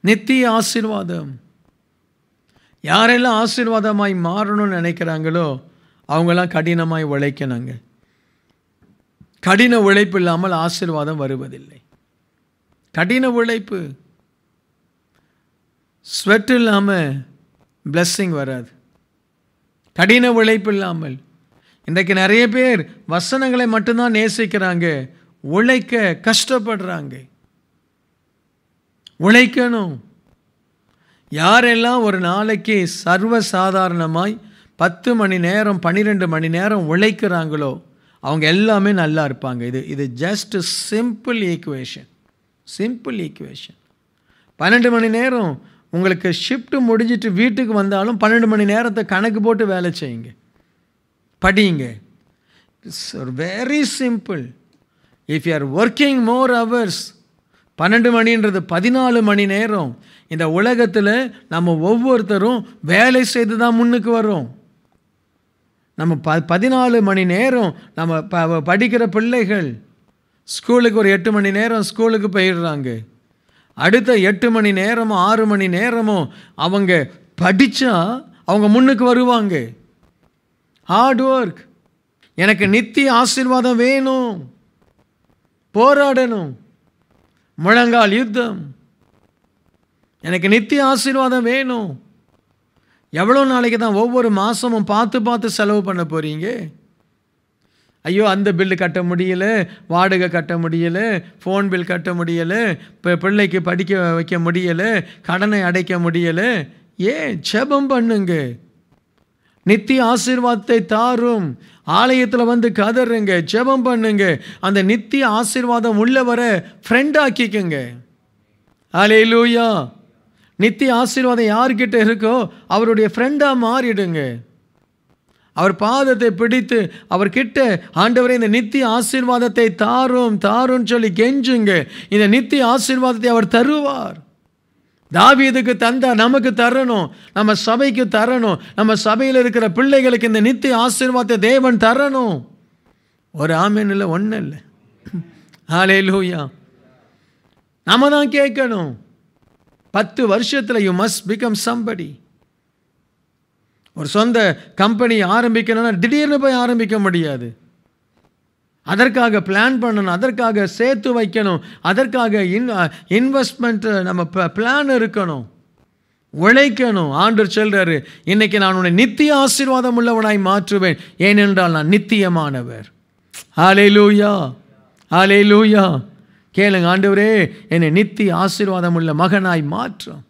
நித்திய ஆசீர்வாதம். யாரெல்லாம் ஆசீர்வாதமாய் மாறணும்னு நினைக்கிறாங்களோ அவங்களாம் கடினமாய் உழைக்கணுங்க. கடின உழைப்பு இல்லாமல் ஆசீர்வாதம் வருவதில்லை. கடின உழைப்பு. ஸ்வெட் இல்லாமல் பிளஸ்ஸிங் வராது. கடின உழைப்பு இல்லாமல். இன்றைக்கு நிறைய பேர் வசனங்களை மட்டும்தான் நேசிக்கிறாங்க உழைக்க கஷ்டப்படுறாங்க. உழைக்கணும். யாரெல்லாம் ஒரு நாளைக்கு சர்வ சாதாரணமாய் பத்து மணி நேரம் பன்னிரெண்டு மணி நேரம் உழைக்கிறாங்களோ அவங்க எல்லாமே நல்லா இருப்பாங்க. இது இது just simple equation simple equation பன்னெண்டு மணி நேரம் உங்களுக்கு ஷிஃப்ட் முடிஞ்சிட்டு வீட்டுக்கு வந்தாலும் பன்னெண்டு மணி நேரத்தை கணக்கு போட்டு வேலை செய்யுங்க. படியுங்க. It's very simple if you are working more hours பன்னெண்டு மணின்றது பதினாலு மணி நேரம். இந்த உலகத்தில் நம்ம ஒவ்வொருத்தரும் வேலை செய்து தான் முன்னுக்கு வரோம் நம்ம ப பதினாலு மணி நேரம் நம்ம ப படிக்கிற பிள்ளைகள் ஸ்கூலுக்கு ஒரு எட்டு மணி நேரம் ஸ்கூலுக்கு போயிடுறாங்க. அடுத்த எட்டு மணி நேரமோ ஆறு மணி நேரமோ அவங்க படித்தா அவங்க முன்னுக்கு வருவாங்க. ஹார்ட் ஒர்க் எனக்கு நித்திய ஆசீர்வாதம் வேணும். போராடணும். முழங்கால் யுத்தம். எனக்கு நித்திய ஆசீர்வாதம் வேணும். எவ்வளோ நாளைக்கு தான் ஒவ்வொரு மாதமும் பார்த்து பார்த்து செலவு பண்ண போகிறீங்க ஐயோ அந்த பில்லு கட்ட முடியல வாடகை கட்ட முடியல ஃபோன் பில் கட்ட முடியல இப்போ பிள்ளைக்கு படிக்க வைக்க முடியல கடனை அடைக்க முடியல. ஏன்? ஜெபம் பண்ணுங்க. நித்திய ஆசீர்வாதத்தை தாரும். ஆலயத்தில் வந்து கதறுங்க ஜெபம் பண்ணுங்க. அந்த நித்திய ஆசீர்வாதம் உள்ள வர ஃப்ரெண்ட் ஆக்கிக்கங்க. லூயா நித்திய ஆசீர்வாதம் யார்கிட்ட இருக்கோ அவருடைய ஃப்ரெண்டாக மாறிடுங்க. அவர் பாதத்தை பிடித்து அவர்கிட்ட ஆண்டவரை இந்த நித்திய ஆசீர்வாதத்தை தாரும் தாரும்னு சொல்லி கெஞ்சுங்க. இந்த நித்திய ஆசீர்வாதத்தை அவர் தருவார். தாவீதுக்கு தந்தா நமக்கு தரணும். நம்ம சபைக்கு தரணும். நம்ம சபையில் இருக்கிற பிள்ளைகளுக்கு இந்த நித்திய ஆசீர்வாதத்தை தேவன் தரணும். ஒரு ஆமீன் இல்லை ஒன்றும் இல்லை. ஆலே லூயா நம்ம தான் கேட்கணும். பத்து வருஷத்தில் யூ மஸ்ட் பிகம் சம்படி ஒரு சொந்த கம்பெனி ஆரம்பிக்கணும்னா திடீர்னு போய் ஆரம்பிக்க முடியாது. அதற்காக பிளான் பண்ணணும் அதற்காக சேர்த்து வைக்கணும் அதற்காக இன் இன்வெஸ்ட்மெண்ட்டு uh, uh, நம்ம பிளான் இருக்கணும். உழைக்கணும். ஆண்டர் சொல்கிறாரு இன்னைக்கு நான் உன்னை நித்திய ஆசீர்வாதம் உள்ளவனாய் மாற்றுவேன். ஏனென்றால் நான் நித்தியமானவர். ஆலே லூயா ஆலே லூயா கேளுங்க ஆண்டவரே என்னை நித்திய ஆசீர்வாதம் உள்ள மகனாய் மாற்றும்.